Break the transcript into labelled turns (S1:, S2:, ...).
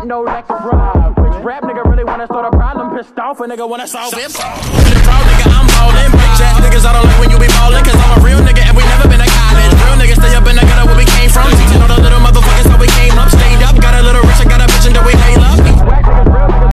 S1: got no lack of pride. Which rap nigga really wanna start a problem? Pissed off a nigga wanna solve it. Proud nigga, I'm ballin'. Bitch ass niggas, I don't like when you be ballin'. Cause I'm a real nigga and we never been a college. Real niggas stay up in the gutter where we came from.